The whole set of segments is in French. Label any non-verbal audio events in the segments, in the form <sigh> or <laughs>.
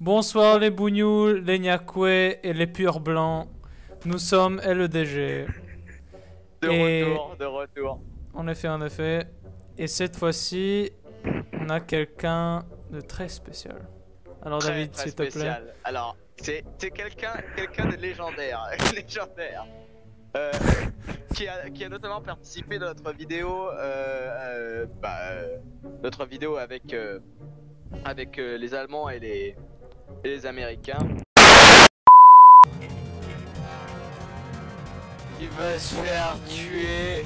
Bonsoir les bougnous, les niakoués et les purs blancs. Nous sommes LEDG. De Et- retour, de retour. En effet, en effet. Et cette fois-ci, on a quelqu'un de très spécial. Alors Très, David, s'il te plaît. Alors, c'est quelqu'un quelqu'un de légendaire. <laughs> légendaire. Euh, qui, a, qui a notamment participé dans notre vidéo, euh, euh, bah, notre vidéo avec, avec euh, les Allemands et les, et les Américains. Il va se faire tuer.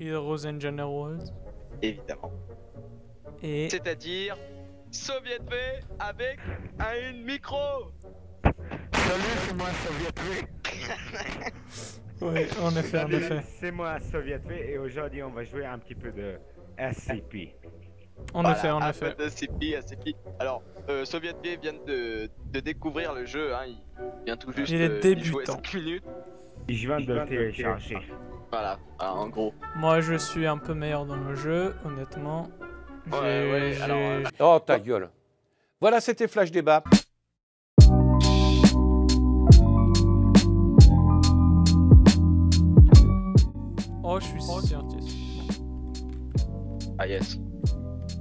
Heroes and Generals. Évidemment. Et C'est-à-dire Soviet V avec un micro. Salut, c'est moi Soviet V. <laughs> oui, en effet, en effet. C'est moi Soviet V et aujourd'hui on va jouer un petit peu de SCP. En Voilà, effet, en un effet. peu de CP, ACP. Alors, euh, Soviet V vient de, de découvrir le jeu, hein, il vient tout juste Il est euh, débutant. 5 minutes. Et je viens de le télécharger. Voilà, voilà, en gros. Moi, je suis un peu meilleur dans le jeu, honnêtement. Ouais, ouais, alors, euh, Oh ta gueule. Voilà, c'était Flash Débat. Oh, je suis scientifique. Ah yes.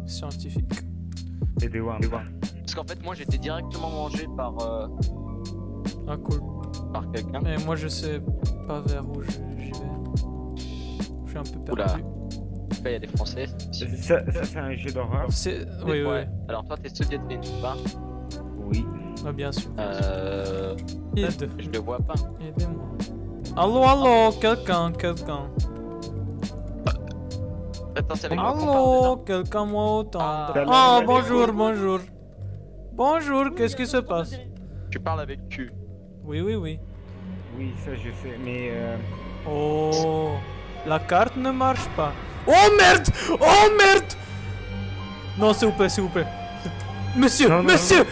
Scientifique. Et des one. Parce qu'en fait, moi j'étais directement mangé par, euh, Ah, cool. par quelqu'un. Mais moi, je sais pas vers où j'y vais. Je suis un peu Oula. perdu. Là, il y a des Français. Ça, ça, c'est un jeu d'horreur C'est... Oui, oui, Ouais. Alors, toi, t'es Soviet V, n'est-ce pas Oui. Ah, bien sûr. Euh. Aide. Je le vois pas. Aidez-moi. Allô, allô, quelqu'un, quelqu'un. Attends, c'est avec moi Allô, quelqu'un moi entendre. Ah. Ah, Salut. bonjour, bonjour. Bonjour, qu'est-ce qui se passe? Tu parles avec Q. Oui, oui, oui. Oui, ça je sais, mais euh, Oh, la carte ne marche pas. Oh merde Oh merde Non, s'il vous plaît, s'il vous plaît. <laughs> Monsieur, Non, non, monsieur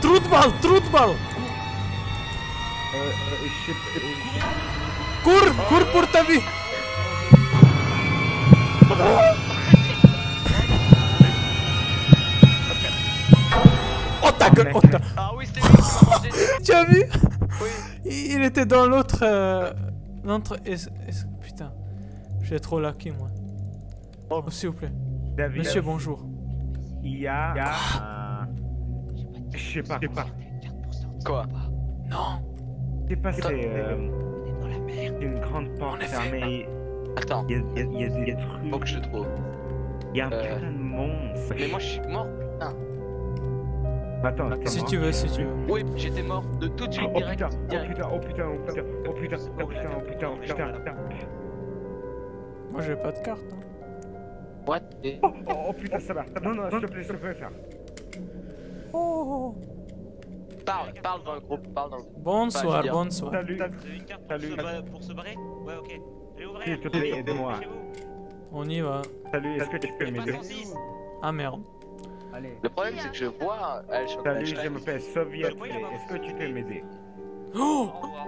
Trou de balle, trou de balle euh, euh, je sais pas. euh, Cours, cours pour ta vie Oh ta gueule oh, ta- Ah oui, c'est lui qui m'a mangé. <laughs> Tu as vu Oui. Il était dans l'autre... euh, L'autre... es- es- Putain. J'ai trop lucky, moi. Oh, s'il vous plaît. David, Monsieur, bonjour. il y a un... Je sais pas, je sais pas. Quoi? Non c'est euh, c'est une grande porte fermée. Attends, Il y a, il y a- il y a des faut trucs. que je trouve. Il y a un Euh, putain de monstre. Mais moi je suis mort. Attends, attends. Si tu veux, si tu veux. Oui, j'étais mort de tout de suite Oh direct. putain, oh direct. putain, oh putain, oh putain, oh putain, oh putain, oh putain, oh putain, oh putain. Moi, j'ai pas de carte. hein. What Oh, oh, oh putain, ça va. Non, non, s'il te plaît, s'il te plaît, faire. Oh. Parle, parle dans le groupe, parle dans le groupe. Bonsoir, Bah, bonsoir. Avez une carte pour, Salut. Se, pour se barrer? Ouais, ok. Allez Allez, vous. On y va. salut, est-ce que tu peux m'aider 106 Ah merde. Le problème c'est que je vois Salut, je Einstein. m'appelle Soviet, est-ce que tu peux m'aider Oh Au revoir.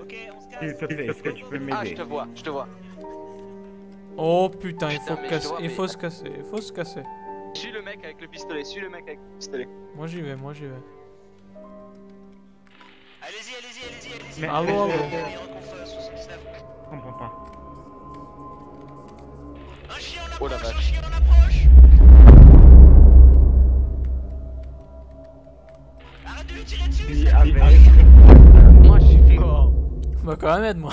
Ok, on se S'il casse. te plaît, est-ce que tu peux Ah, je m'aider te vois, je te vois. Oh putain, il faut je casser, il faut se casser, il faut se casser. Suis le mec avec le pistolet, suis le mec avec le pistolet. Moi j'y vais, moi j'y vais. Allez-y, allez-y, allez-y, allez-y. Mais- Allô, comprends pas. Un chien en Oh la approche, un vache. chien en approche Arrête de lui tirer dessus. Moi je suis. Bah quand même aide-moi.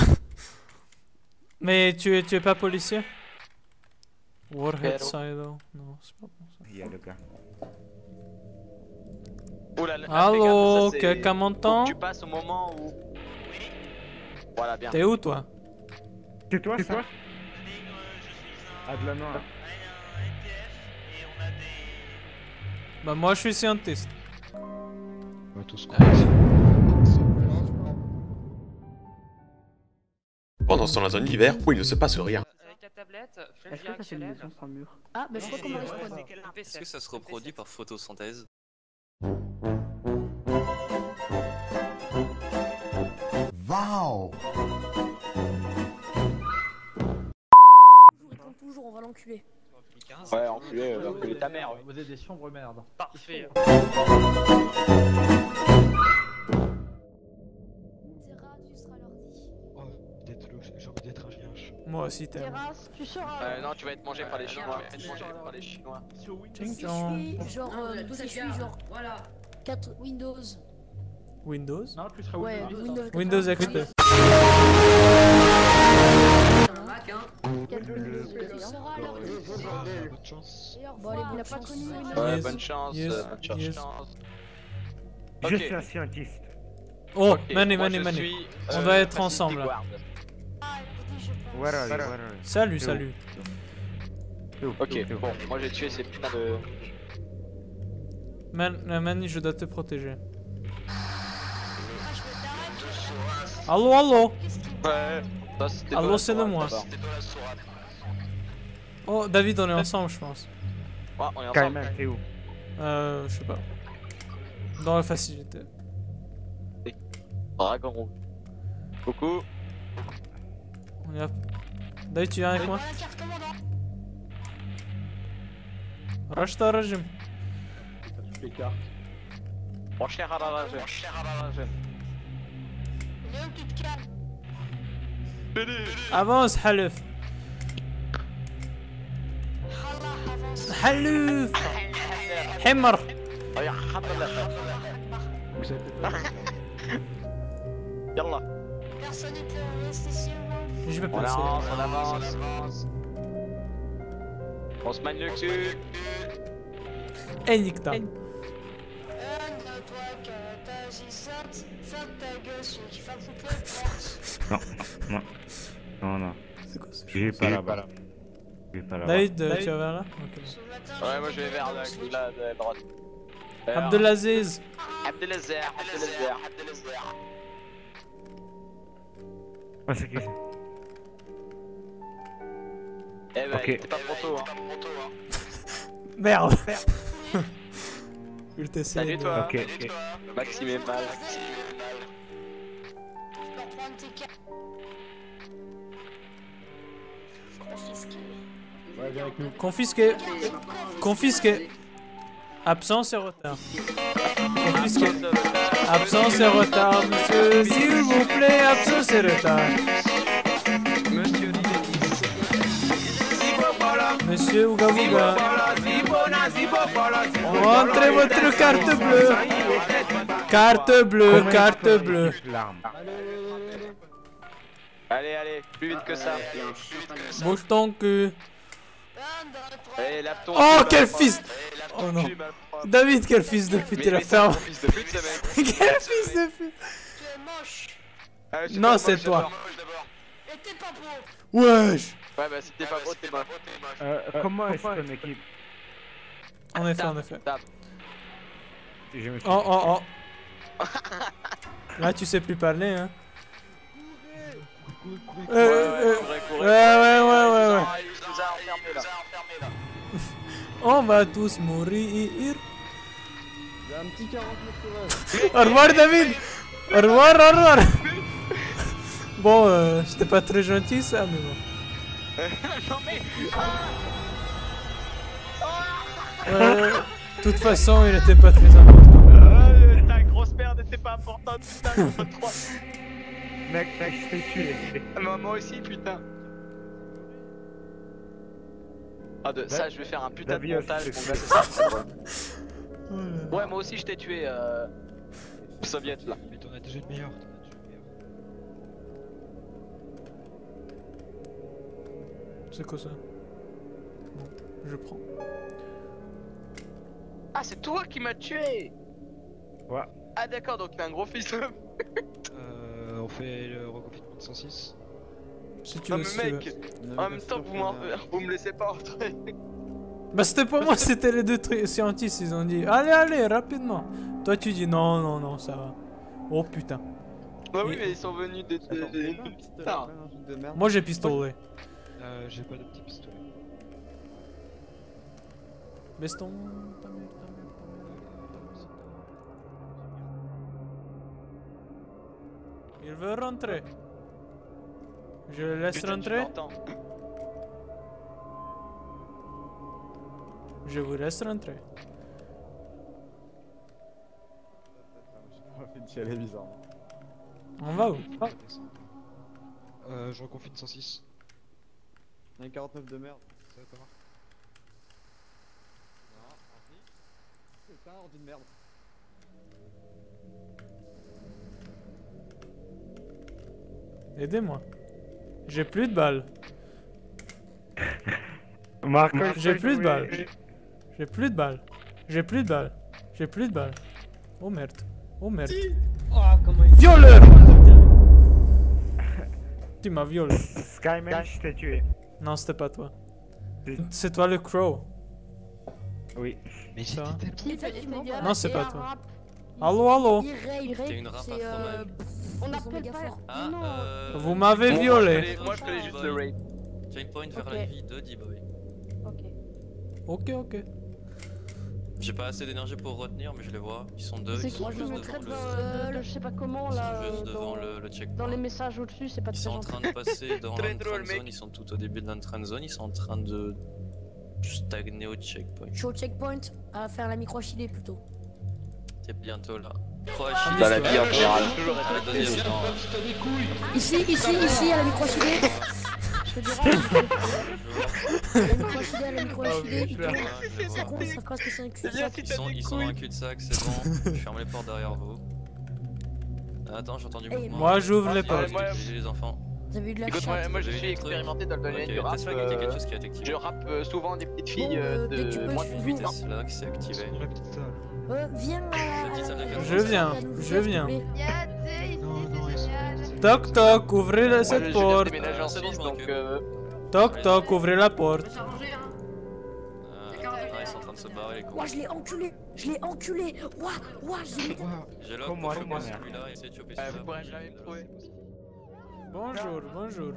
Mais tu es, tu es pas policier? Warhead Pero. Silo. Non, c'est pas bon ça. Il y a le gars. Oh là là, fais Allô, quelqu'un m'entend? Tu passes au moment où. Voilà, bien. T'es où toi? C'est toi, ça je suis un... Ah, de la noix. un NTF et on a des... Bah moi je suis scientiste. Pendant ce temps, dans un univers où il ne se passe rien. Avec la tablette, Est-ce que ça fait une mur Ah, bah je crois qu'on a respawn. c'est quel- un Est-ce PC. que ça se reproduit par photosynthèse Wow. Enculé, euh, enculé ta mère. Vous êtes des sombres merdes. Parfait. Chien. Moi aussi, t'es. Tu seras. Euh, non, tu vas être mangé par les Chinois. Tu vas être mangé par les Chinois. Ching Si chong. je suis genre. Euh, si je suis genre. Voilà. 4 Windows. Windows. Non, tu seras Ouais, Windows. Windows. Windows 90. XP. Bonne chance. D'ailleurs, bon, allez, il a pas connu Windows. Ouais, Yes, bonne chance. yes, euh, bonne chance. Je suis un scientiste. Oh, Mané, moi, Mané, Mané. suis, On euh, doit être ensemble. Ah. Salut, salut. Ok, bon, moi j'ai tué ces putains de. Man, Mani, je dois te protéger. Ah, allô Qu'est-ce qu'il Ouais, ça c'était Allô, pas la c'est Oh, David, on est ensemble, je pense. Ouais, on est ensemble. Carrément, Théo. Euh, je sais pas. Dans la facilité. Dragon rouge. Coucou. On y a... David, tu viens avec moi commandant. Rachta Rajim. Toutes les cartes. Mon cher Ararajé. Léo, tu te calmes. Avance, Halef. Oh, êtes Yallah. Personne n'est terroriste ici au moins. Je vais On passer. avance, on avance. On se manie le cul. Nikta. 1, 2, 3, 4, 5, 6, 7. Ferme ta gueule, celui qui fait couper le porte. Non, non, non. C'est quoi J'ai pas là-bas. J'ai pas là-bas. David, euh, tu vas vers là Ouais, moi je vais vers la, la, la droite. Abdelaziz. Abdelazer, Abdelazer, Abdelazer. Ah, c'est qui ça Eh ben, Ok. t'es pas pour toi, hein. <laughs> Merde. Je <laughs> t'essaie Salut toi. Ok, ok. Maxime est mal. Confisqué. Confisqué. Confisqué. Absence et retard. Confisqué. Absence et retard, monsieur. S'il vous plaît, absence et retard. Monsieur Monsieur Ouga Ouga. Rentrez votre carte bleue. Carte bleue, carte bleue. Allez, allez, plus vite que ça. Bouge ton cul. Ton Oh, quel fils Oh non. David, quel fils de pute, il a fait gros fils de pute. <laughs> Quel fils de pute Tu es moche. Ah, Non, c'est toi. d'abord. Et t'es pas beau. Wesh Ouais, bah si t'es pas beau, t'es moche. Euh, comment est-ce ton équipe En effet, en effet. Oh, oh, oh. Là, tu sais plus parler, hein. Euh, euh, ouais, ouais, ouais, ouais, ouais. Ah, il nous <laughs> a enfermés là. On va tous mourir. <laughs> Au revoir, David. Au revoir, au revoir. <laughs> Bon, euh, c'était pas très gentil, ça, mais bon. non mais. Euh, De toute façon, il était pas très important. Euh, ta grosse merde était pas importante, putain, contre 3. Mec, mec, je t'ai tué. Moi, moi aussi, putain. Ah, de ça, je vais faire un putain de David aussi, montage. drôle. <laughs> Oh. Ouais, moi aussi, je t'ai tué, euh. Soviet là. Mais t'en as déjà une meilleure. C'est quoi ça? Bon, je prends. Ah, c'est toi qui m'as tué Ouais. Ah, d'accord, donc t'es un gros fils de. <laughs> Euh, fait le reconfinement de 106. Si tu Non, veux, mais si tu veux. mec, en même temps, vous, m'en- vous me laissez pas entrer. <laughs> Bah c'était pas moi, c'était les deux scientifiques, ils ont dit allez allez rapidement. Toi tu dis non non non ça va. Oh putain. Bah oui, Et- mais ils sont venus de. de-. Moi j'ai pistolet. Euh, j'ai pas de petit pistolet. Beston. ta mère, Il veut rentrer. Je le laisse Putain, rentrer. Je vous laisse rentrer. On va où? Euh, je reconfine 106. Il y a 49 de merde. Ça va, Thomas C'est un ordi de merde. Aidez-moi. J'ai plus de balles. Marco, J'ai plus de balles. J'ai plus de balles. J'ai plus de balles. J'ai plus de balles. Oh merde. Oh merde. Violeur Tu m'as violé. Skyman, je t'ai tué. Non, c'était pas toi. C'est toi le crow. Oui. Mais Ça. j'étais Non, c'est pas toi. Allô, allô T'es une rap à fromage. On appelle pas. Ah, Non. euh... Vous m'avez Bon, violé. Moi, je connais juste le raid. Checkpoint vers Ok. la vie de D-Boy. Ok. Ok, ok. J'ai pas assez d'énergie pour retenir, mais je les vois. Ils sont deux. C'est Ils qui sont qui juste me devant traite le... je sais pas comment Ils là. sont juste euh, devant dans- le, le checkpoint. Dans les messages au-dessus, c'est pas Ils très sont en train de passer <laughs> dans mec. zone, ils sont tout au début de l'entrance zone, ils sont en train de stagner au checkpoint. Je suis au checkpoint à faire la micro chilée bientôt là. Crois Dans la vie en général. Ici, ici, ici, à la micro chilée. Je te dirai. La micro à la micro ils sont, dans un cul-de-sac, c'est bon. Je ferme les portes derrière vous. Attends, j'entends du Eh, mouvement. Moi, j'ouvre les portes. moi- j'ai les enfants. Vous avez eu de la Écoute, moi, chatte. moi je suis expérimenté dans le domaine du rap. Tesla, il y a quelque chose qui a été activé. Je rappe euh, souvent des petites filles Bon, euh, euh, tu de peux, moins de je 18 vous- ans. Tesla qui s'est activé. Euh, viens Je viens, je viens. Toc toc, ouvrez la- cette je porte. je Toc toc, ouvrez la porte. Ah, ils sont en train de se barrer les cons. Ouah, je l'ai enculé, je l'ai enculé. Ouah, ouah, j'ai comme moi. choper celui-là et essayer de choper celui-là. vous pourrez jamais me trouver. Bonjour, bonjour.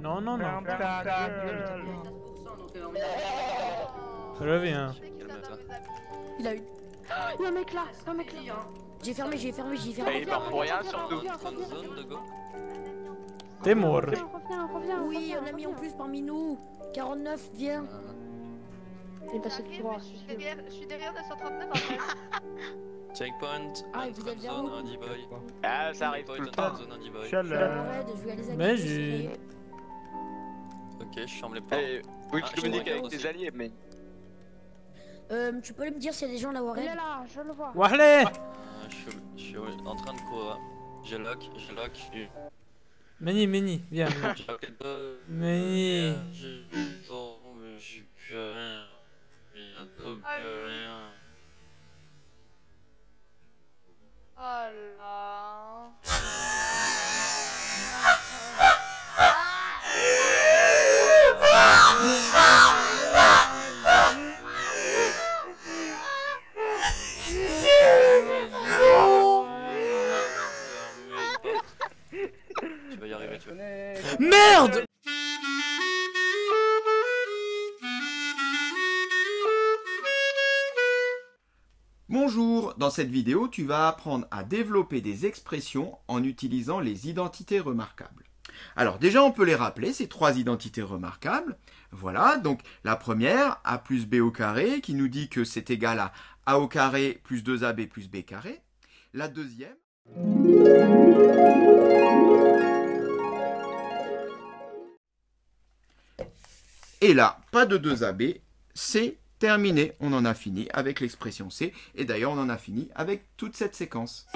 Non, non, non. Reviens. Il a eu. Il y a un mec là, un mec là. J'ai fermé, j'ai fermé, j'ai fermé. il part pour rien, de go. T'es mort. Reviens, reviens, reviens. Oui, on a mis en plus parmi nous. 49, viens. Il est passé derrière, je suis derrière 239 en fait. <laughs> Checkpoint, Ah, vous vers zone, où un D-boy. Ah, ça arrive tout le temps. entrance zone, un D-boy. Chaleur. Arrête, je vais aller les Mais j'ai- Ok, je ferme les portes. Oui, Ah, tu je communiques avec tes alliés, mais. Euh, tu peux me dire s'il y a des gens là au Il est là, je le vois. Wahlé Euh, je, suis, je suis en train de courir. J'ai lock, j'ai lock, <laughs> j'ai Meni, Meni, viens. Meni. J'ai oh, mais j'ai plus rien. J'ai plus rien. Bonjour, dans cette vidéo, tu vas apprendre à développer des expressions en utilisant les identités remarquables. Alors déjà, on peut les rappeler, ces trois identités remarquables. Voilà, donc la première, a plus b au carré, qui nous dit que c'est égal à a au carré plus 2ab plus b carré. La deuxième... Et là, pas de 2ab, c'est terminé. On en a fini avec l'expression C. Et d'ailleurs, on en a fini avec toute cette séquence.